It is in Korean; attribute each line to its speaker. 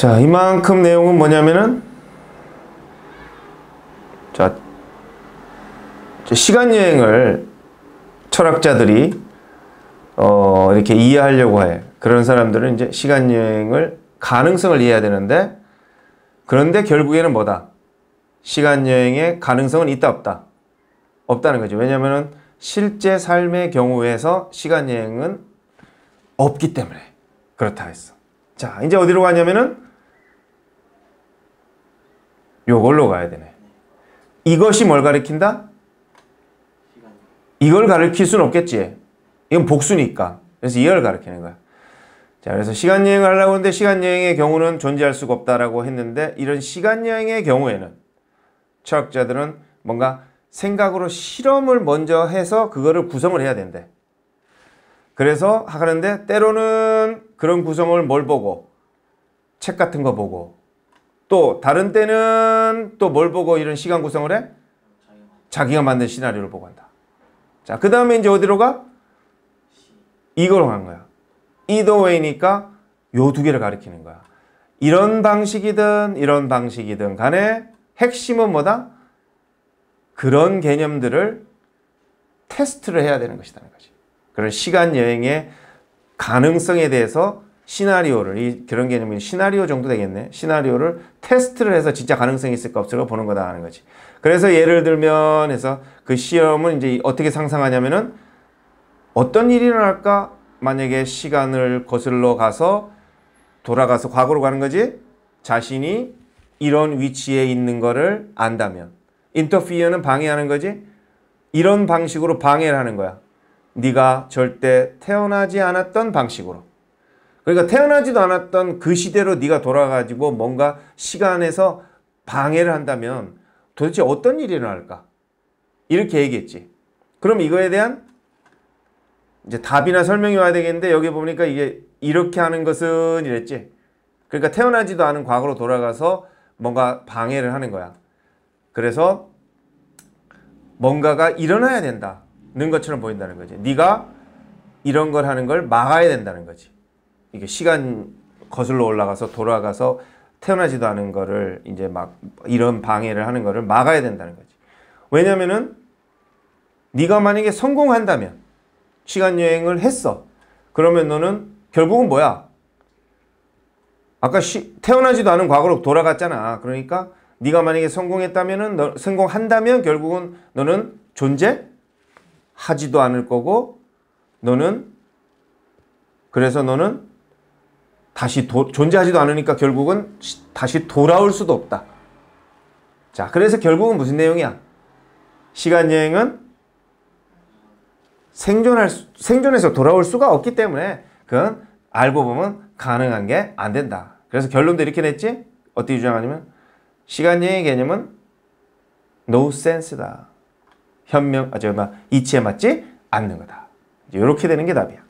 Speaker 1: 자, 이만큼 내용은 뭐냐면은 자, 시간 여행을 철학자들이 어, 이렇게 이해하려고 해. 그런 사람들은 이제 시간 여행을 가능성을 이해해야 되는데 그런데 결국에는 뭐다? 시간 여행의 가능성은 있다 없다? 없다는 거죠. 왜냐면은 실제 삶의 경우에서 시간 여행은 없기 때문에 그렇다 했어. 자, 이제 어디로 가냐면은 요걸로 가야 되네. 이것이 뭘 가리킨다? 이걸 가리킬 수는 없겠지. 이건 복수니까. 그래서 이걸 가리키는 거야. 자, 그래서 시간 여행을 하려고 하는데 시간 여행의 경우는 존재할 수가 없다라고 했는데 이런 시간 여행의 경우에는 철학자들은 뭔가 생각으로 실험을 먼저 해서 그거를 구성을 해야 된대. 그래서 하는데 때로는 그런 구성을 뭘 보고 책 같은 거 보고 또 다른 때는 또 뭘 보고 이런 시간 구성을 해? 자기가 만든 시나리오를 보고 한다. 자, 그 다음에 이제 어디로 가? 이걸로 간 거야. way니까 요 두 개를 가리키는 거야. 이런 방식이든 이런 방식이든 간에 핵심은 뭐다? 그런 개념들을 테스트를 해야 되는 거지. 그런 시간 여행의 가능성에 대해서 시나리오를 이 그런 개념이 시나리오 정도 되겠네. 시나리오를 테스트를 해서 진짜 가능성이 있을까 없을까 보는 거다 하는 거지. 그래서 예를 들면 해서 그 시험은 이제 어떻게 상상하냐면은 어떤 일이 일어날까? 만약에 시간을 거슬러 가서 돌아가서 과거로 가는 거지. 자신이 이런 위치에 있는 거를 안다면 인터피어는 방해하는 거지. 이런 방식으로 방해를 하는 거야. 네가 절대 태어나지 않았던 방식으로. 그러니까 태어나지도 않았던 그 시대로 네가 돌아가지고 뭔가 시간에서 방해를 한다면 도대체 어떤 일이 일어날까? 이렇게 얘기했지. 그럼 이거에 대한 이제 답이나 설명이 와야 되겠는데 여기 보니까 이게 이렇게 하는 것은 이랬지. 그러니까 태어나지도 않은 과거로 돌아가서 뭔가 방해를 하는 거야. 그래서 뭔가가 일어나야 된다는 것처럼 보인다는 거지. 네가 이런 걸 하는 걸 막아야 된다는 거지. 이게 시간 거슬러 올라가서 돌아가서 태어나지도 않은 거를 이제 막 이런 방해를 하는 거를 막아야 된다는 거지. 왜냐면은 네가 만약에 성공한다면 시간 여행을 했어. 그러면 너는 결국은 뭐야? 아까 시, 태어나지도 않은 과거로 돌아갔잖아. 그러니까 네가 만약에 성공했다면은 너, 성공한다면 결국은 너는 존재하지도 않을 거고 너는 그래서 너는 다시 도, 존재하지도 않으니까 결국은 다시 돌아올 수도 없다. 자, 그래서 결국은 무슨 내용이야? 시간 여행은 생존할 수, 생존해서 돌아올 수가 없기 때문에 그건 알고 보면 가능한 게 안 된다. 그래서 결론도 이렇게 냈지? 어떻게 주장하냐면 시간 여행의 개념은 no sense다. 현명, 아, 저, 막, 이치에 맞지 않는 거다. 이렇게 되는 게 답이야.